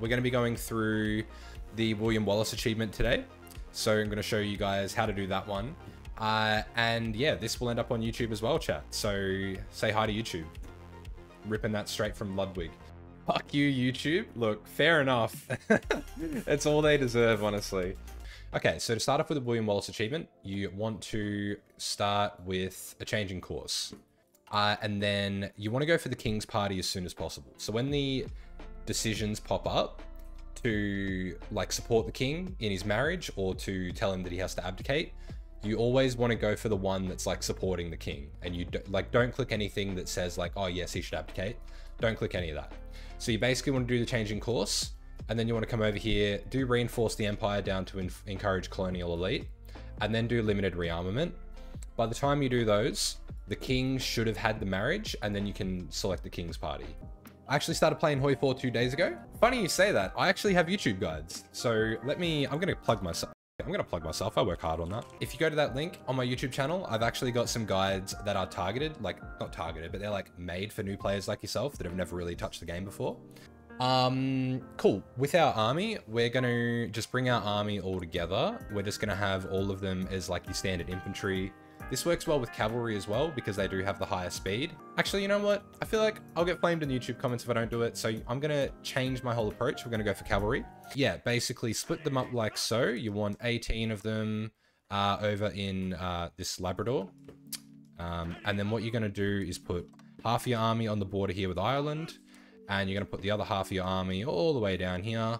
We're going to be going through the William Wallis achievement today. So I'm going to show you guys how to do that one. Uh, and yeah, this will end up on YouTube as well, chat. So say hi to YouTube. Ripping that straight from Ludwig. Fuck you, YouTube. Look, fair enough. it's all they deserve, honestly. Okay, so to start off with the William Wallis achievement, you want to start with a change in course. Uh, and then you want to go for the King's Party as soon as possible. So when the decisions pop up to like support the king in his marriage or to tell him that he has to abdicate, you always want to go for the one that's like supporting the king. And you do, like don't click anything that says like, oh yes, he should abdicate. Don't click any of that. So you basically want to do the change in course and then you want to come over here, do reinforce the empire down to encourage colonial elite, and then do limited rearmament. By the time you do those, the king should have had the marriage, and then you can select the king's party. I actually started playing Hoi 4 two days ago. Funny you say that. I actually have YouTube guides. So let me, I'm going to plug myself. I'm going to plug myself. I work hard on that. If you go to that link on my YouTube channel, I've actually got some guides that are targeted, like not targeted, but they're like made for new players like yourself that have never really touched the game before. Um, cool. With our army, we're going to just bring our army all together. We're just going to have all of them as like your standard infantry. This works well with cavalry as well because they do have the higher speed. Actually, you know what? I feel like I'll get flamed in the YouTube comments if I don't do it. So I'm going to change my whole approach. We're going to go for cavalry. Yeah, basically split them up like so. You want 18 of them uh, over in uh, this Labrador. Um, and then what you're going to do is put half your army on the border here with Ireland and you're going to put the other half of your army all the way down here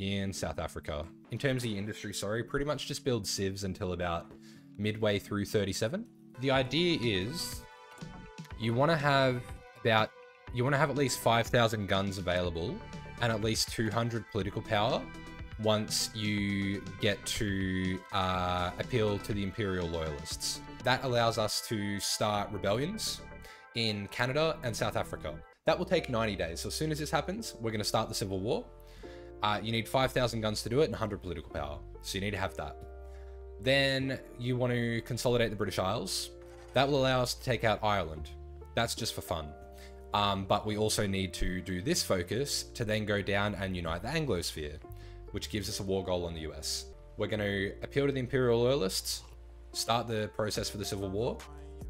in South Africa. In terms of your industry, sorry, pretty much just build civs until about midway through 37. The idea is you want to have about, you want to have at least 5,000 guns available and at least 200 political power once you get to uh, appeal to the Imperial Loyalists. That allows us to start rebellions in Canada and South Africa. That will take 90 days. So as soon as this happens, we're going to start the Civil War. Uh, you need 5,000 guns to do it and 100 political power. So you need to have that. Then you want to consolidate the British Isles. That will allow us to take out Ireland. That's just for fun. Um, but we also need to do this focus to then go down and unite the Anglosphere, which gives us a war goal on the US. We're going to appeal to the Imperial Loyalists, start the process for the Civil War,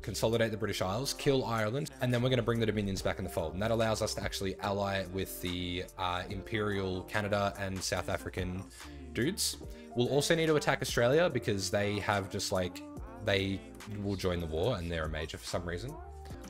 consolidate the British Isles, kill Ireland, and then we're going to bring the Dominions back in the fold. And that allows us to actually ally with the uh, Imperial Canada and South African dudes. We'll also need to attack Australia because they have just like, they will join the war and they're a major for some reason.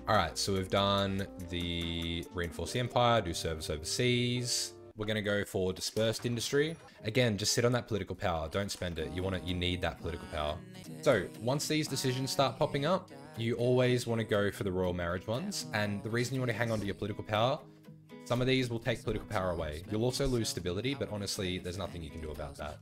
All right, so we've done the reinforce the empire, do service overseas. We're going to go for dispersed industry. Again, just sit on that political power. Don't spend it. You want it. You need that political power. So once these decisions start popping up, you always want to go for the royal marriage ones. And the reason you want to hang on to your political power, some of these will take political power away. You'll also lose stability, but honestly, there's nothing you can do about that.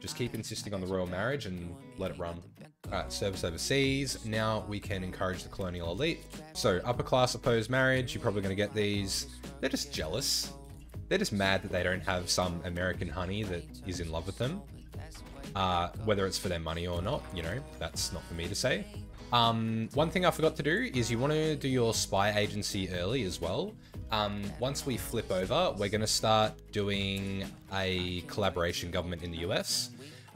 Just keep insisting on the royal marriage and let it run. Alright, service overseas. Now we can encourage the colonial elite. So, upper class opposed marriage, you're probably going to get these. They're just jealous. They're just mad that they don't have some American honey that is in love with them. Uh, whether it's for their money or not, you know, that's not for me to say. Um, one thing I forgot to do is you want to do your spy agency early as well. Um, once we flip over, we're going to start doing a collaboration government in the US.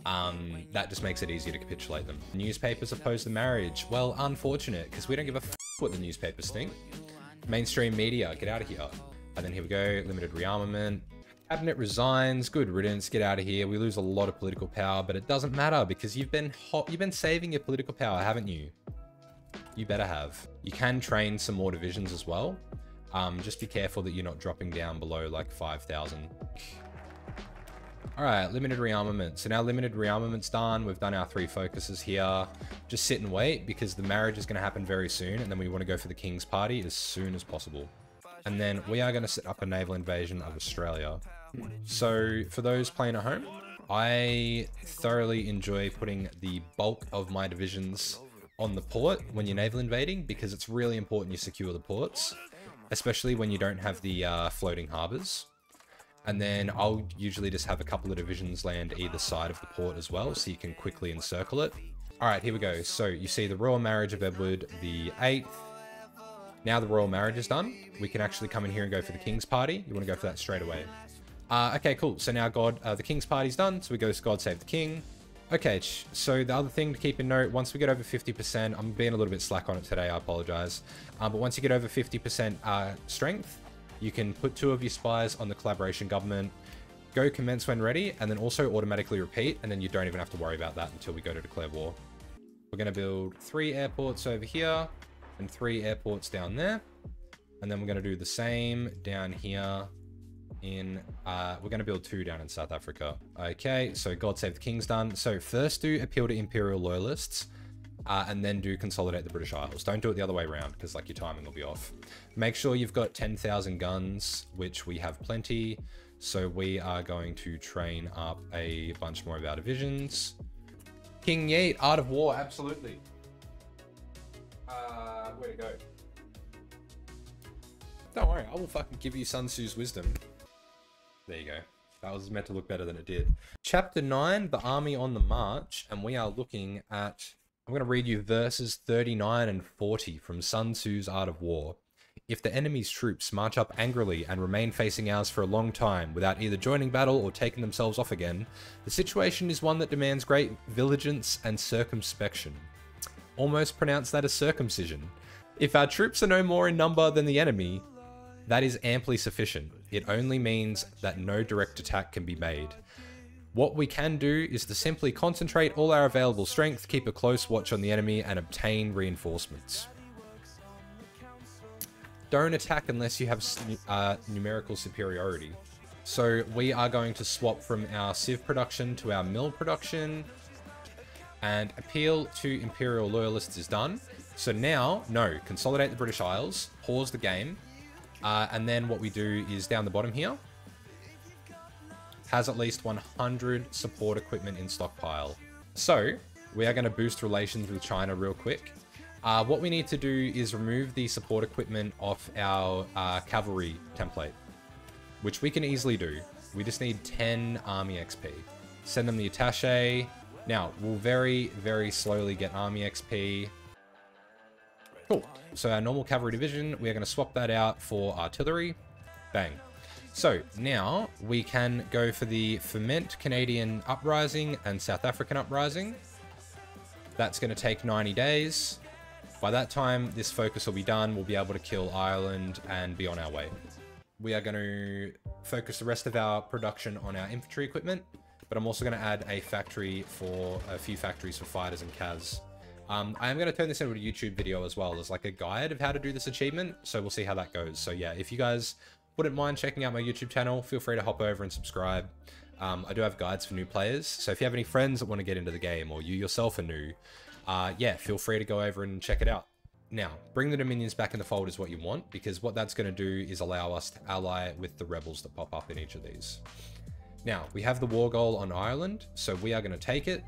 Um, that just makes it easier to capitulate them. Newspapers oppose the marriage. Well, unfortunate, because we don't give a f what the newspapers think. Mainstream media, get out of here. And then here we go, limited rearmament. Cabinet resigns, good riddance, get out of here. We lose a lot of political power, but it doesn't matter because you've been hot, you've been saving your political power, haven't you? You better have. You can train some more divisions as well. Um, just be careful that you're not dropping down below like 5,000. All right, limited rearmament. So now limited rearmament's done. We've done our three focuses here. Just sit and wait because the marriage is going to happen very soon. And then we want to go for the King's Party as soon as possible. And then we are going to set up a naval invasion of Australia. So for those playing at home, I thoroughly enjoy putting the bulk of my divisions on the port when you're naval invading because it's really important you secure the ports, especially when you don't have the uh, floating harbors. And then I'll usually just have a couple of divisions land either side of the port as well, so you can quickly encircle it. All right, here we go. So you see the royal marriage of Edward the 8th. Now the royal marriage is done, we can actually come in here and go for the king's party. You want to go for that straight away. Uh, okay, cool. So now God, uh, the King's party's done. So we go to God Save the King. Okay, so the other thing to keep in note, once we get over 50%, I'm being a little bit slack on it today, I apologize. Um, but once you get over 50% uh, strength, you can put two of your spies on the collaboration government, go commence when ready, and then also automatically repeat, and then you don't even have to worry about that until we go to declare war. We're going to build three airports over here, and three airports down there. And then we're going to do the same down here in, uh, we're going to build two down in South Africa. Okay, so God Save the King's done. So first do appeal to Imperial Loyalists, uh, and then do consolidate the British Isles. Don't do it the other way around, because like your timing will be off. Make sure you've got 10,000 guns, which we have plenty. So we are going to train up a bunch more of our divisions. King Yeet, Art of War, absolutely. Uh, where to go? Don't worry, I will fucking give you Sun Tzu's wisdom. There you go. That was meant to look better than it did. Chapter 9, The Army on the March, and we are looking at... I'm going to read you verses 39 and 40 from Sun Tzu's Art of War. If the enemy's troops march up angrily and remain facing ours for a long time without either joining battle or taking themselves off again, the situation is one that demands great vigilance and circumspection. Almost pronounce that as circumcision. If our troops are no more in number than the enemy, that is amply sufficient. It only means that no direct attack can be made. What we can do is to simply concentrate all our available strength, keep a close watch on the enemy, and obtain reinforcements. Don't attack unless you have uh, numerical superiority. So we are going to swap from our civ production to our mil production. And appeal to Imperial Loyalists is done. So now, no, consolidate the British Isles, pause the game, uh, and then what we do is down the bottom here, has at least 100 support equipment in stockpile. So we are going to boost relations with China real quick. Uh, what we need to do is remove the support equipment off our uh, cavalry template, which we can easily do. We just need 10 army XP. Send them the attache. Now, we'll very, very slowly get army XP. Cool. So our normal cavalry division, we're going to swap that out for artillery. Bang. So now we can go for the Ferment Canadian Uprising and South African Uprising. That's going to take 90 days. By that time, this focus will be done. We'll be able to kill Ireland and be on our way. We are going to focus the rest of our production on our infantry equipment, but I'm also going to add a factory for a few factories for fighters and CAS. Um, I am going to turn this into a YouTube video as well as like a guide of how to do this achievement, so we'll see how that goes. So yeah, if you guys wouldn't mind checking out my YouTube channel, feel free to hop over and subscribe. Um, I do have guides for new players, so if you have any friends that want to get into the game or you yourself are new, uh, yeah, feel free to go over and check it out. Now, bring the Dominions back in the fold is what you want, because what that's going to do is allow us to ally with the rebels that pop up in each of these. Now, we have the war goal on Ireland, so we are going to take it.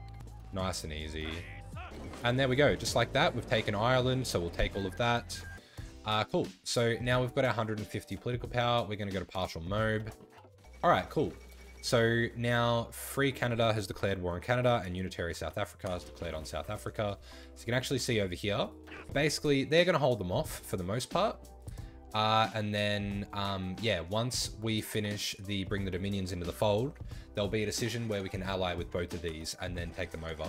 Nice and easy. And there we go, just like that, we've taken Ireland, so we'll take all of that. Uh, cool, so now we've got our 150 political power, we're going to go to partial MOAB. Alright, cool. So now Free Canada has declared war on Canada and Unitary South Africa has declared on South Africa. So you can actually see over here, basically they're going to hold them off for the most part. Uh, and then, um, yeah, once we finish the bring the dominions into the fold, there'll be a decision where we can ally with both of these and then take them over.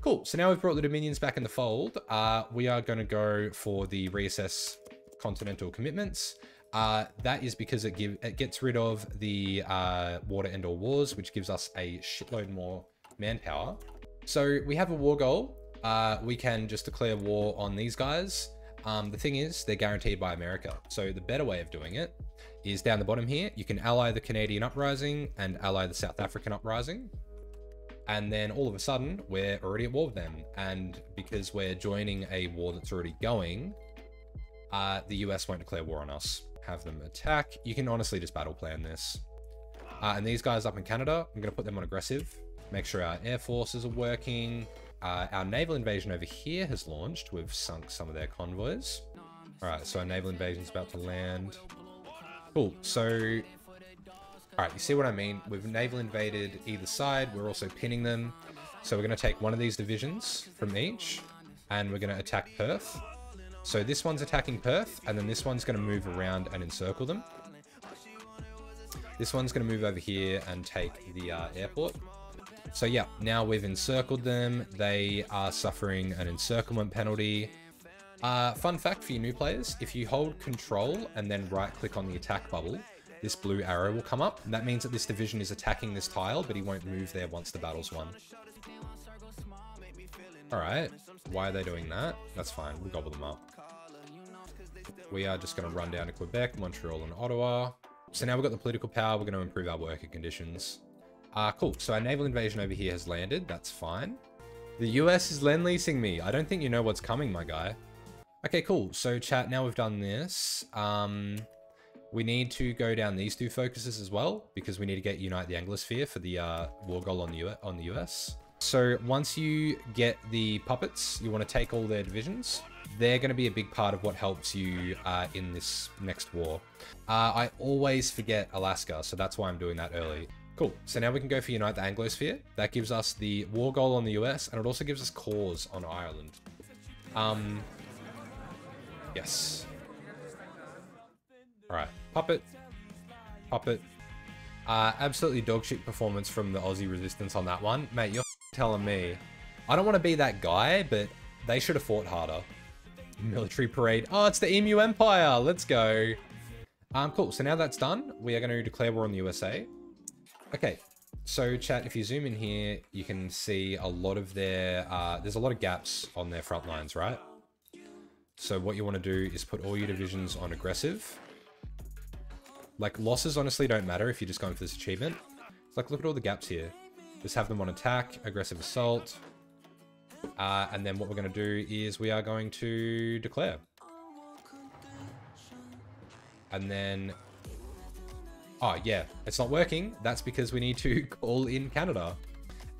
Cool. So now we've brought the dominions back in the fold. Uh, we are going to go for the reassess continental commitments. Uh, that is because it give it gets rid of the uh, water and or wars, which gives us a shitload more manpower. So we have a war goal. Uh, we can just declare war on these guys. Um, the thing is, they're guaranteed by America. So the better way of doing it is down the bottom here. You can ally the Canadian uprising and ally the South African uprising. And then all of a sudden, we're already at war with them. And because we're joining a war that's already going, uh, the US won't declare war on us have them attack. You can honestly just battle plan this. Uh, and these guys up in Canada, I'm going to put them on aggressive. Make sure our air forces are working. Uh, our naval invasion over here has launched. We've sunk some of their convoys. All right, so our naval invasion is about to land. Cool, so... All right, you see what I mean? We've naval invaded either side. We're also pinning them. So we're going to take one of these divisions from each, and we're going to attack Perth. So this one's attacking Perth, and then this one's going to move around and encircle them. This one's going to move over here and take the uh, airport. So yeah, now we've encircled them. They are suffering an encirclement penalty. Uh, fun fact for you new players, if you hold control and then right click on the attack bubble, this blue arrow will come up. And that means that this division is attacking this tile, but he won't move there once the battle's won. Alright, why are they doing that? That's fine, we'll gobble them up. We are just going to run down to Quebec, Montreal, and Ottawa. So now we've got the political power, we're going to improve our worker conditions. Uh, cool. So our naval invasion over here has landed. That's fine. The US is lend-leasing me. I don't think you know what's coming, my guy. Okay, cool. So chat, now we've done this. Um, we need to go down these two focuses as well, because we need to get Unite the Anglosphere for the uh, war goal on the, US, on the US. So once you get the puppets, you want to take all their divisions. They're going to be a big part of what helps you uh, in this next war. Uh, I always forget Alaska, so that's why I'm doing that early. Cool. So now we can go for Unite the Anglosphere. That gives us the war goal on the US, and it also gives us cause on Ireland. Um, yes. All right. Puppet. Puppet. Uh, absolutely dogshit performance from the Aussie Resistance on that one. Mate, you're telling me. I don't want to be that guy, but they should have fought harder. Military parade. Oh, it's the Emu Empire. Let's go. Um, cool. So now that's done, we are going to declare war on the USA. Okay, so chat, if you zoom in here, you can see a lot of their, uh, there's a lot of gaps on their front lines, right? So what you want to do is put all your divisions on aggressive. Like losses honestly don't matter if you're just going for this achievement. It's like, look at all the gaps here. Just have them on attack, aggressive assault. Uh, and then what we're going to do is we are going to declare. And then Oh, yeah, it's not working. That's because we need to call in Canada.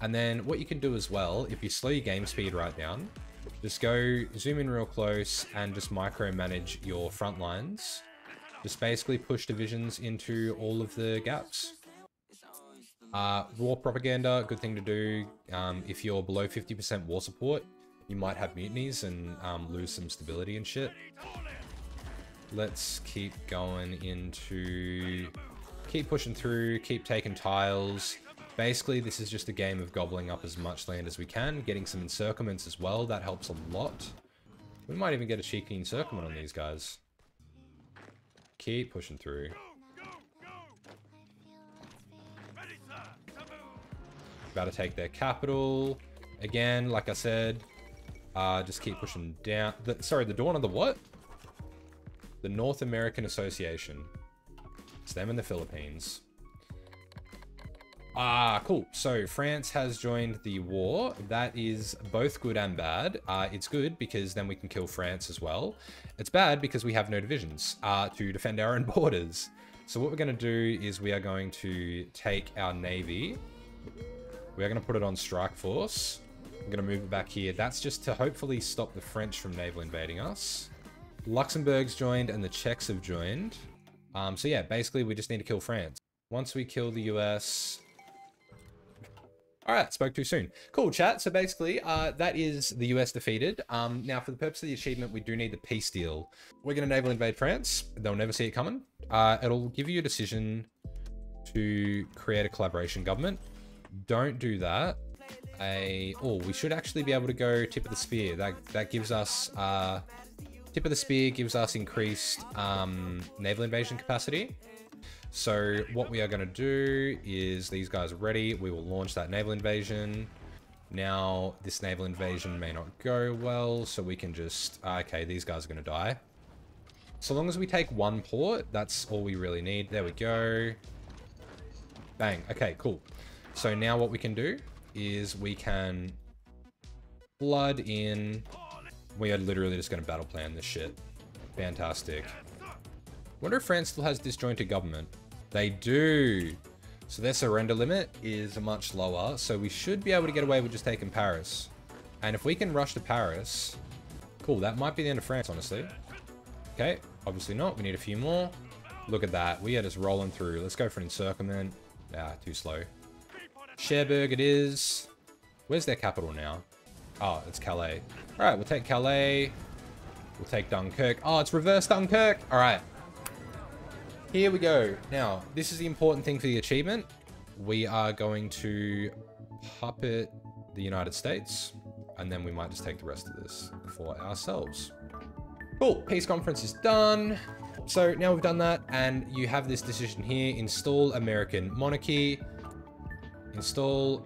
And then what you can do as well, if you slow your game speed right down, just go zoom in real close and just micromanage your front lines. Just basically push divisions into all of the gaps. Uh, war propaganda, good thing to do. Um, if you're below 50% war support, you might have mutinies and um, lose some stability and shit. Let's keep going into keep pushing through, keep taking tiles. Basically, this is just a game of gobbling up as much land as we can, getting some encirclements as well. That helps a lot. We might even get a cheeky encirclement on these guys. Keep pushing through. About to take their capital. Again, like I said, uh, just keep pushing down. The, sorry, the dawn of the what? The North American Association. It's them in the Philippines. Ah, cool. So France has joined the war. That is both good and bad. Uh, it's good because then we can kill France as well. It's bad because we have no divisions uh, to defend our own borders. So what we're going to do is we are going to take our navy. We are going to put it on strike force. I'm going to move it back here. That's just to hopefully stop the French from naval invading us. Luxembourg's joined and the Czechs have joined. Um, so yeah, basically we just need to kill France. Once we kill the US... Alright, spoke too soon. Cool, chat. So basically, uh, that is the US defeated. Um, now, for the purpose of the achievement, we do need the peace deal. We're going to naval invade France. They'll never see it coming. Uh, it'll give you a decision to create a collaboration government. Don't do that. A oh, we should actually be able to go tip of the spear. That that gives us uh, Tip of the Spear gives us increased um, naval invasion capacity. So what we are going to do is these guys are ready. We will launch that naval invasion. Now, this naval invasion may not go well, so we can just... Okay, these guys are going to die. So long as we take one port, that's all we really need. There we go. Bang. Okay, cool. So now what we can do is we can flood in we are literally just going to battle plan this shit. Fantastic. Wonder if France still has disjointed government. They do. So their surrender limit is much lower, so we should be able to get away with just taking Paris. And if we can rush to Paris... Cool, that might be the end of France, honestly. Okay, obviously not. We need a few more. Look at that. We are just rolling through. Let's go for an encirclement. Ah, too slow. Cherbourg it is. Where's their capital now? Oh, it's Calais. All right, we'll take Calais. We'll take Dunkirk. Oh, it's reverse Dunkirk. All right. here we go. Now, this is the important thing for the achievement. We are going to puppet the United States, and then we might just take the rest of this for ourselves. Cool, peace conference is done. So now we've done that, and you have this decision here, install American monarchy, install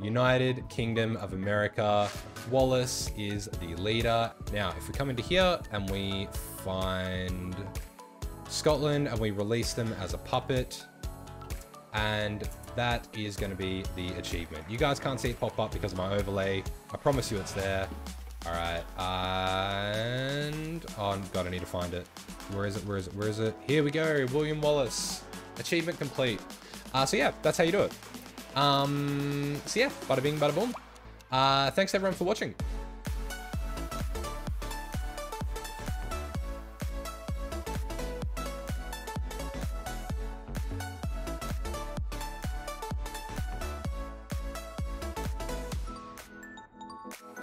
United Kingdom of America. Wallis is the leader. Now, if we come into here and we find Scotland and we release them as a puppet, and that is going to be the achievement. You guys can't see it pop up because of my overlay. I promise you it's there. All right, and oh god, I need to find it. Where is it? Where is it? Where is it? Here we go. William Wallis, achievement complete. Uh, so yeah, that's how you do it. Um, so yeah, bada bing, bada boom. Uh, thanks everyone for watching.